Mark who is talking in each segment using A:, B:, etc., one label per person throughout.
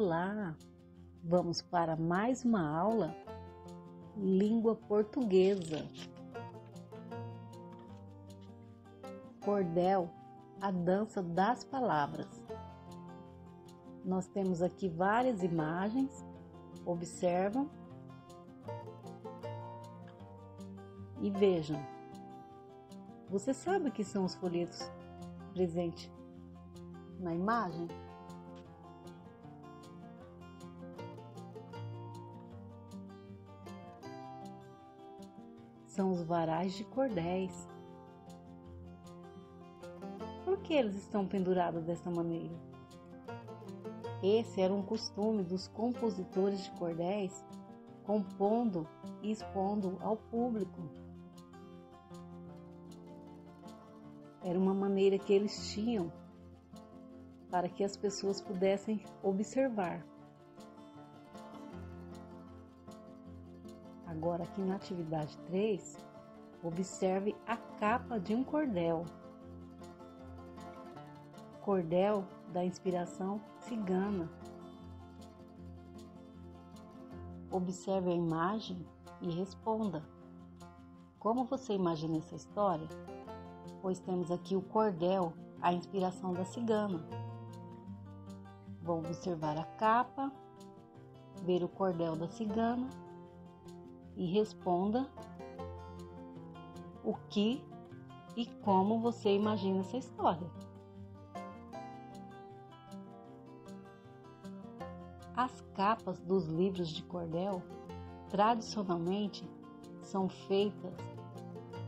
A: Olá! Vamos para mais uma aula língua portuguesa. Cordel, a dança das palavras. Nós temos aqui várias imagens. Observam e vejam. Você sabe o que são os folhetos presentes na imagem? São os varais de cordéis. Por que eles estão pendurados dessa maneira? Esse era um costume dos compositores de cordéis compondo e expondo ao público. Era uma maneira que eles tinham para que as pessoas pudessem observar. Agora, aqui na atividade 3, observe a capa de um cordel. Cordel da inspiração cigana. Observe a imagem e responda. Como você imagina essa história? Pois temos aqui o cordel, a inspiração da cigana. Vou observar a capa, ver o cordel da cigana e responda o que e como você imagina essa história. As capas dos livros de cordel tradicionalmente são feitas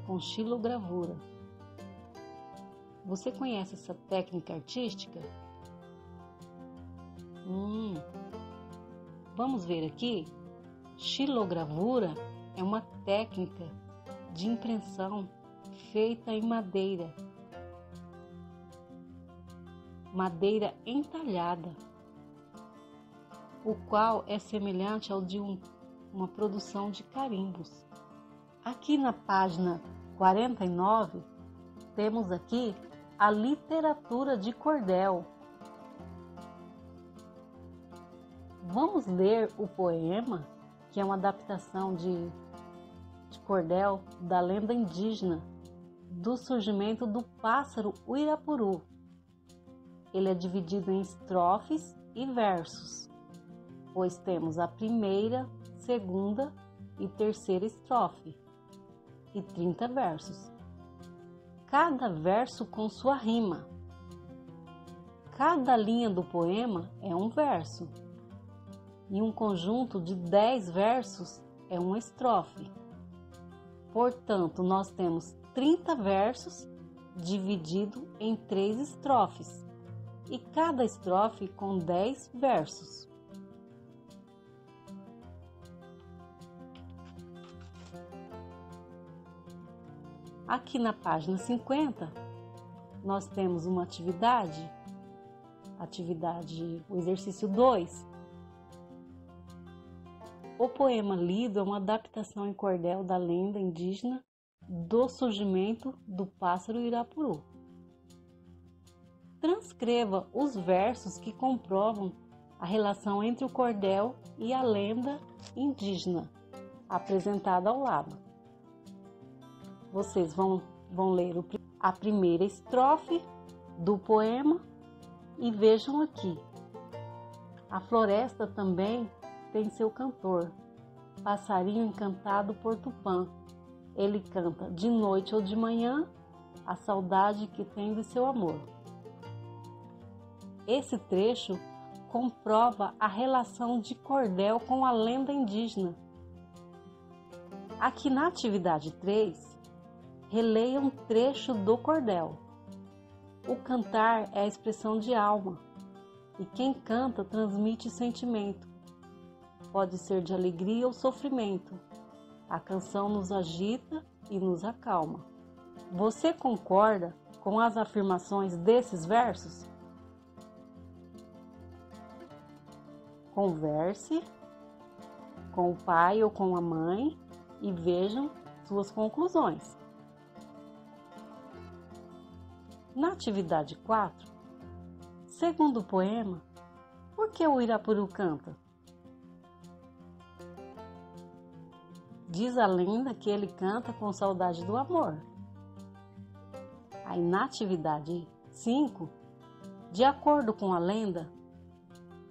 A: com xilogravura. Você conhece essa técnica artística? Hum, vamos ver aqui? Xilogravura é uma técnica de impressão feita em madeira, madeira entalhada o qual é semelhante ao de um, uma produção de carimbos. Aqui na página 49, temos aqui a literatura de cordel. Vamos ler o poema, que é uma adaptação de, de cordel da lenda indígena do surgimento do pássaro Uirapuru. Ele é dividido em estrofes e versos pois temos a primeira, segunda e terceira estrofe e 30 versos. Cada verso com sua rima. Cada linha do poema é um verso, e um conjunto de 10 versos é uma estrofe. Portanto, nós temos 30 versos dividido em três estrofes, e cada estrofe com 10 versos. Aqui na página 50, nós temos uma atividade, atividade, o exercício 2. O poema lido é uma adaptação em cordel da lenda indígena do surgimento do pássaro Irapuru. Transcreva os versos que comprovam a relação entre o cordel e a lenda indígena apresentada ao lado vocês vão, vão ler a primeira estrofe do poema e vejam aqui. A floresta também tem seu cantor, passarinho encantado por Tupã. Ele canta de noite ou de manhã a saudade que tem de seu amor. Esse trecho comprova a relação de cordel com a lenda indígena. Aqui na atividade 3, releia um trecho do cordel. O cantar é a expressão de alma, e quem canta transmite sentimento. Pode ser de alegria ou sofrimento. A canção nos agita e nos acalma. Você concorda com as afirmações desses versos? Converse com o pai ou com a mãe e vejam suas conclusões. Na atividade 4, segundo o poema, Por que o Irapuru canta? Diz a lenda que ele canta com saudade do amor. Aí na atividade 5, de acordo com a lenda,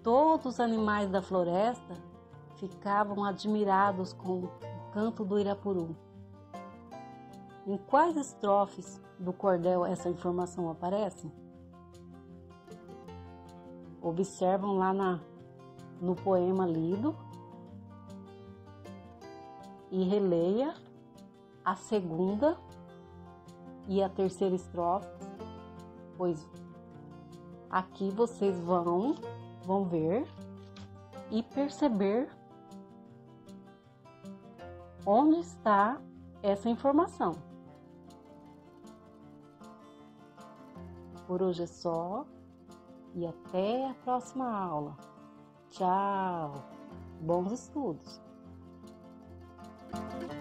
A: todos os animais da floresta ficavam admirados com o canto do Irapuru. Em quais estrofes do cordel essa informação aparece? Observam lá na, no poema lido e releia a segunda e a terceira estrofe, pois aqui vocês vão vão ver e perceber onde está essa informação. Por hoje é só e até a próxima aula. Tchau! Bons estudos! Thank you.